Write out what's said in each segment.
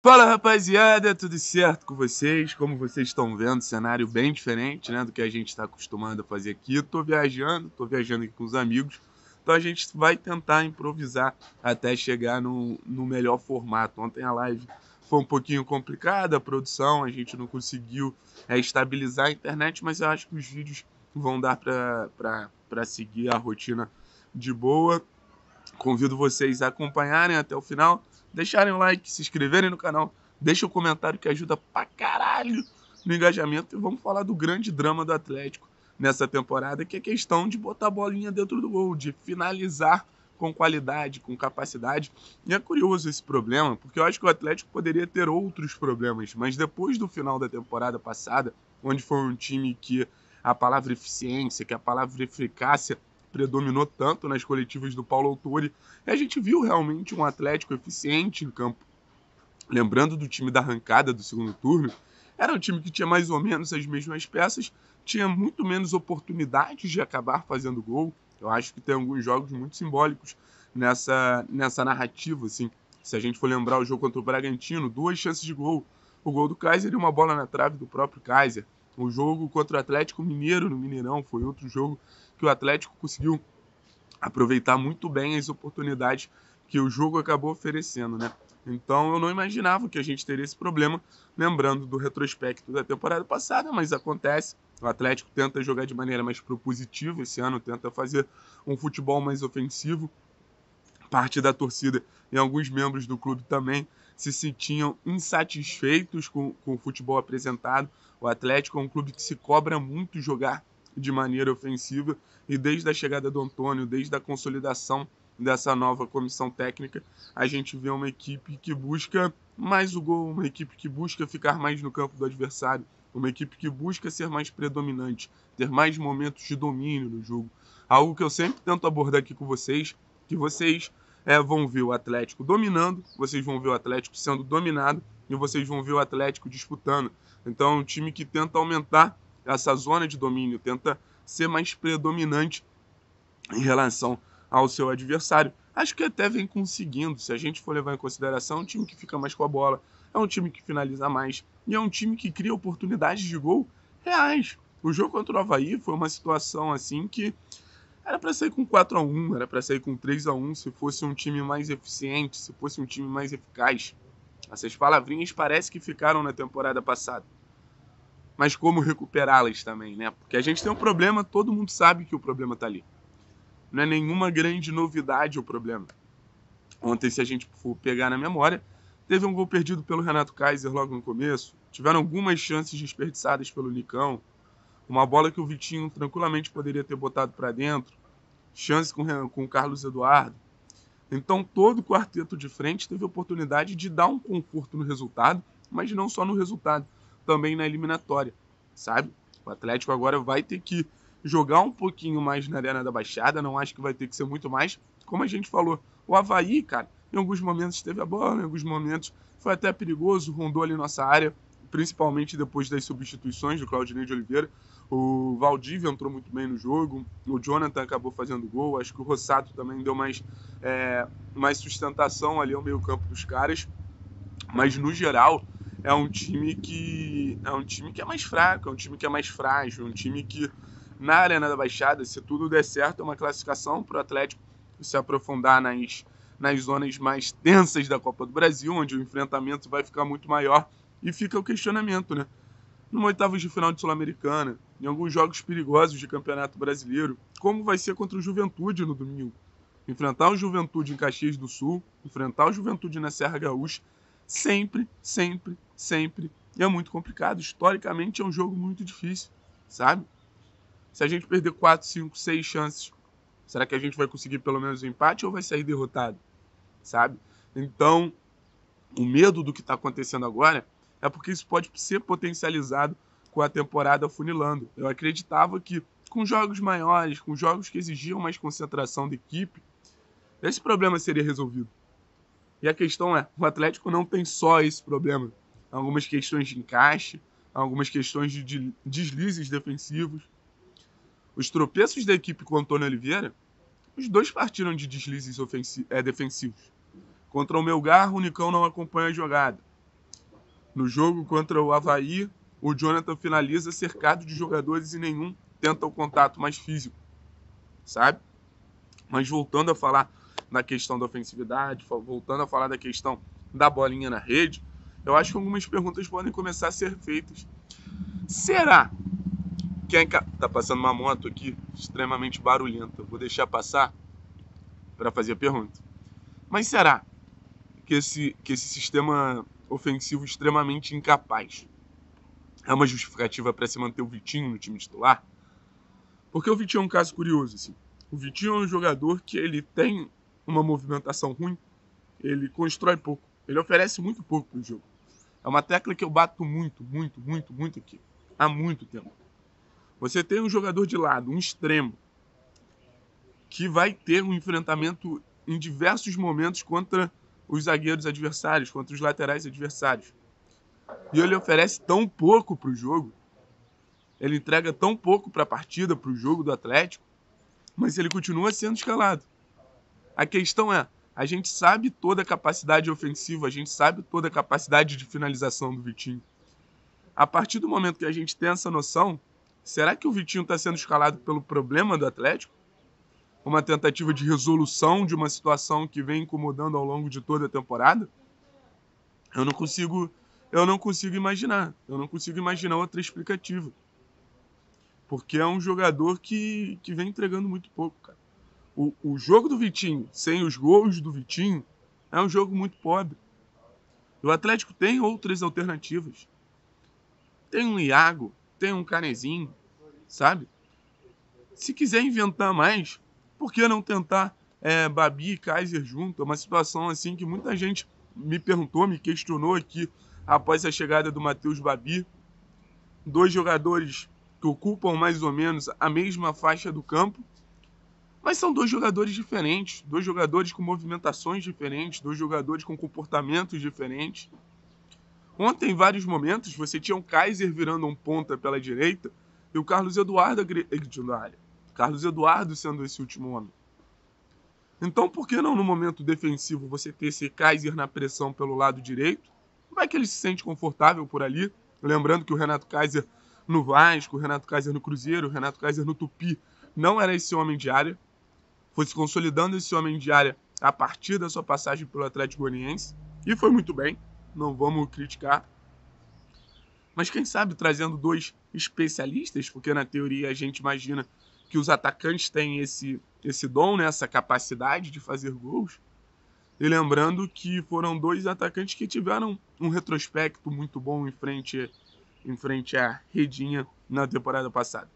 Fala rapaziada, tudo certo com vocês? Como vocês estão vendo, cenário bem diferente né, do que a gente está acostumado a fazer aqui. Tô viajando, tô viajando aqui com os amigos, então a gente vai tentar improvisar até chegar no, no melhor formato. Ontem a live foi um pouquinho complicada, a produção, a gente não conseguiu é, estabilizar a internet, mas eu acho que os vídeos vão dar para seguir a rotina de boa. Convido vocês a acompanharem até o final, deixarem o like, se inscreverem no canal, deixem o um comentário que ajuda pra caralho no engajamento e vamos falar do grande drama do Atlético nessa temporada, que é questão de botar a bolinha dentro do gol, de finalizar com qualidade, com capacidade. E é curioso esse problema, porque eu acho que o Atlético poderia ter outros problemas, mas depois do final da temporada passada, onde foi um time que a palavra eficiência, que a palavra eficácia predominou tanto nas coletivas do Paulo Autori, e a gente viu realmente um Atlético eficiente em campo. Lembrando do time da arrancada do segundo turno, era um time que tinha mais ou menos as mesmas peças, tinha muito menos oportunidades de acabar fazendo gol. Eu acho que tem alguns jogos muito simbólicos nessa, nessa narrativa, assim. Se a gente for lembrar o jogo contra o Bragantino, duas chances de gol. O gol do Kaiser e uma bola na trave do próprio Kaiser. O jogo contra o Atlético Mineiro no Mineirão foi outro jogo que o Atlético conseguiu aproveitar muito bem as oportunidades que o jogo acabou oferecendo, né? Então eu não imaginava que a gente teria esse problema, lembrando do retrospecto da temporada passada, mas acontece. O Atlético tenta jogar de maneira mais propositiva esse ano, tenta fazer um futebol mais ofensivo. Parte da torcida e alguns membros do clube também se sentiam insatisfeitos com, com o futebol apresentado. O Atlético é um clube que se cobra muito jogar de maneira ofensiva e desde a chegada do Antônio, desde a consolidação dessa nova comissão técnica, a gente vê uma equipe que busca mais o gol, uma equipe que busca ficar mais no campo do adversário, uma equipe que busca ser mais predominante, ter mais momentos de domínio no jogo. Algo que eu sempre tento abordar aqui com vocês, que vocês é, vão ver o Atlético dominando, vocês vão ver o Atlético sendo dominado e vocês vão ver o Atlético disputando. Então é um time que tenta aumentar essa zona de domínio, tenta ser mais predominante em relação ao seu adversário. Acho que até vem conseguindo, se a gente for levar em consideração, é um time que fica mais com a bola, é um time que finaliza mais e é um time que cria oportunidades de gol reais. O jogo contra o Havaí foi uma situação assim que era para sair com 4 a 1 era para sair com 3 a 1 se fosse um time mais eficiente, se fosse um time mais eficaz. Essas palavrinhas parece que ficaram na temporada passada mas como recuperá-las também, né? Porque a gente tem um problema, todo mundo sabe que o problema está ali. Não é nenhuma grande novidade o problema. Ontem, se a gente for pegar na memória, teve um gol perdido pelo Renato Kaiser logo no começo. Tiveram algumas chances desperdiçadas pelo Nicão. Uma bola que o Vitinho tranquilamente poderia ter botado para dentro. Chance com, com o Carlos Eduardo. Então, todo o quarteto de frente teve a oportunidade de dar um conforto no resultado, mas não só no resultado também na eliminatória, sabe? O Atlético agora vai ter que jogar um pouquinho mais na Arena da Baixada, não acho que vai ter que ser muito mais. Como a gente falou, o Havaí, cara, em alguns momentos teve a bola, em alguns momentos foi até perigoso, rondou ali nossa área, principalmente depois das substituições do Claudinei de Oliveira. O Valdívia entrou muito bem no jogo, o Jonathan acabou fazendo gol, acho que o Rossato também deu mais, é, mais sustentação ali ao meio campo dos caras. Mas no geral, é um time que é um time que é mais fraco, é um time que é mais frágil, um time que na Arena da Baixada, se tudo der certo, é uma classificação para o Atlético se aprofundar nas, nas zonas mais tensas da Copa do Brasil, onde o enfrentamento vai ficar muito maior e fica o questionamento, né? No oitavos de final de Sul-Americana, em alguns jogos perigosos de Campeonato Brasileiro, como vai ser contra o Juventude no domingo? Enfrentar o Juventude em Caxias do Sul, enfrentar o Juventude na Serra Gaúcha, sempre, sempre, sempre. É muito complicado. Historicamente é um jogo muito difícil, sabe? Se a gente perder 4, 5, 6 chances, será que a gente vai conseguir pelo menos o um empate ou vai sair derrotado? Sabe? Então, o medo do que está acontecendo agora é porque isso pode ser potencializado com a temporada funilando. Eu acreditava que com jogos maiores, com jogos que exigiam mais concentração da equipe, esse problema seria resolvido. E a questão é, o Atlético não tem só esse problema algumas questões de encaixe, algumas questões de deslizes defensivos. Os tropeços da equipe com Antônio Oliveira, os dois partiram de deslizes é, defensivos. Contra o Melgar, o Nicão não acompanha a jogada. No jogo contra o Havaí, o Jonathan finaliza cercado de jogadores e nenhum tenta o contato mais físico, sabe? Mas voltando a falar na questão da ofensividade, voltando a falar da questão da bolinha na rede, eu acho que algumas perguntas podem começar a ser feitas. Será que enca... tá passando uma moto aqui extremamente barulhenta? Vou deixar passar para fazer a pergunta. Mas será que esse, que esse sistema ofensivo extremamente incapaz é uma justificativa para se manter o Vitinho no time titular? Porque o Vitinho é um caso curioso, assim. O Vitinho é um jogador que ele tem uma movimentação ruim, ele constrói pouco, ele oferece muito pouco para o jogo. É uma tecla que eu bato muito, muito, muito, muito aqui, há muito tempo. Você tem um jogador de lado, um extremo, que vai ter um enfrentamento em diversos momentos contra os zagueiros adversários, contra os laterais adversários. E ele oferece tão pouco para o jogo, ele entrega tão pouco para a partida, para o jogo do Atlético, mas ele continua sendo escalado. A questão é, a gente sabe toda a capacidade ofensiva, a gente sabe toda a capacidade de finalização do Vitinho. A partir do momento que a gente tem essa noção, será que o Vitinho está sendo escalado pelo problema do Atlético? Uma tentativa de resolução de uma situação que vem incomodando ao longo de toda a temporada? Eu não consigo, eu não consigo imaginar. Eu não consigo imaginar outra explicativa. Porque é um jogador que, que vem entregando muito pouco, cara. O, o jogo do Vitinho, sem os gols do Vitinho, é um jogo muito pobre. O Atlético tem outras alternativas. Tem um Iago, tem um Canezinho, sabe? Se quiser inventar mais, por que não tentar é, Babi e Kaiser junto? É uma situação assim que muita gente me perguntou, me questionou aqui após a chegada do Matheus Babi. Dois jogadores que ocupam mais ou menos a mesma faixa do campo, mas são dois jogadores diferentes, dois jogadores com movimentações diferentes, dois jogadores com comportamentos diferentes. Ontem, em vários momentos, você tinha o Kaiser virando um ponta pela direita e o Carlos Eduardo. Carlos Eduardo sendo esse último homem. Então, por que não no momento defensivo você ter esse Kaiser na pressão pelo lado direito? Vai que ele se sente confortável por ali. Lembrando que o Renato Kaiser no Vasco, o Renato Kaiser no Cruzeiro, o Renato Kaiser no Tupi, não era esse homem de área. Foi se consolidando esse homem de área a partir da sua passagem pelo Atlético Goianiense. E foi muito bem, não vamos criticar. Mas quem sabe trazendo dois especialistas, porque na teoria a gente imagina que os atacantes têm esse, esse dom, né, essa capacidade de fazer gols. E lembrando que foram dois atacantes que tiveram um retrospecto muito bom em frente em frente à Redinha na temporada passada.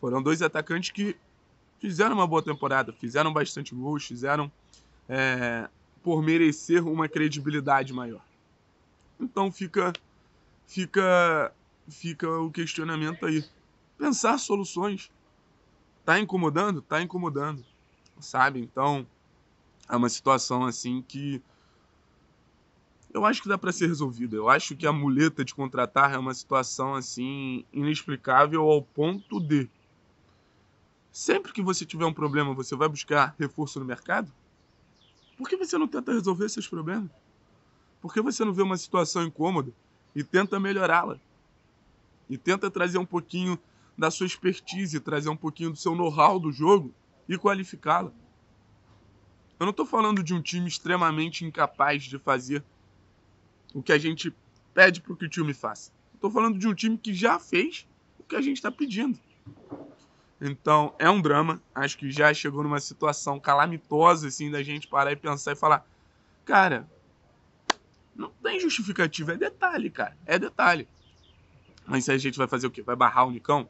Foram dois atacantes que fizeram uma boa temporada, fizeram bastante gols, fizeram é, por merecer uma credibilidade maior. Então fica, fica, fica o questionamento aí. Pensar soluções. Tá incomodando? Tá incomodando. Sabe? Então é uma situação assim que eu acho que dá para ser resolvida. Eu acho que a muleta de contratar é uma situação assim inexplicável ao ponto de sempre que você tiver um problema, você vai buscar reforço no mercado? Por que você não tenta resolver esses problemas? Por que você não vê uma situação incômoda e tenta melhorá-la? E tenta trazer um pouquinho da sua expertise, trazer um pouquinho do seu know-how do jogo e qualificá-la. Eu não estou falando de um time extremamente incapaz de fazer o que a gente pede para que o time faça. Estou falando de um time que já fez o que a gente está pedindo. Então, é um drama. Acho que já chegou numa situação calamitosa, assim, da gente parar e pensar e falar: cara, não tem justificativa. É detalhe, cara. É detalhe. Mas se a gente vai fazer o quê? Vai barrar o Nicão?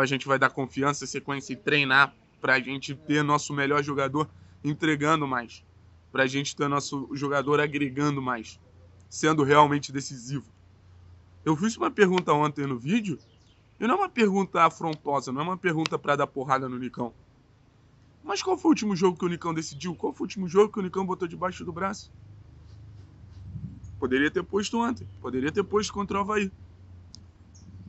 A gente vai dar confiança, sequência e treinar para a gente ter nosso melhor jogador entregando mais? Para a gente ter nosso jogador agregando mais? sendo realmente decisivo. Eu fiz uma pergunta ontem no vídeo, e não é uma pergunta afrontosa, não é uma pergunta para dar porrada no Nicão. Mas qual foi o último jogo que o Nicão decidiu? Qual foi o último jogo que o Nicão botou debaixo do braço? Poderia ter posto ontem, poderia ter posto contra o Havaí.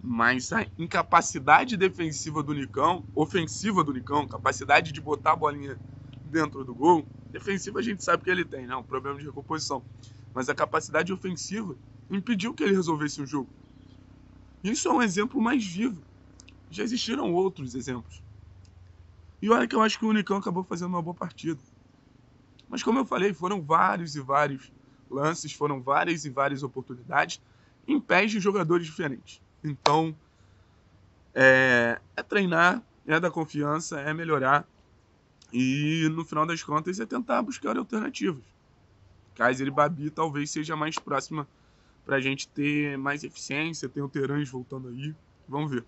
Mas a incapacidade defensiva do Nicão, ofensiva do Nicão, capacidade de botar a bolinha dentro do gol, defensiva a gente sabe que ele tem, né? Um problema de recomposição. mas a capacidade ofensiva impediu que ele resolvesse o jogo. Isso é um exemplo mais vivo. Já existiram outros exemplos. E olha que eu acho que o Unicão acabou fazendo uma boa partida. Mas como eu falei, foram vários e vários lances, foram várias e várias oportunidades em pés de jogadores diferentes. Então, é, é treinar, é dar confiança, é melhorar e no final das contas é tentar buscar alternativas. Kaiser e Babi talvez seja mais próxima para a gente ter mais eficiência, tem o Terãs voltando aí. Vamos ver.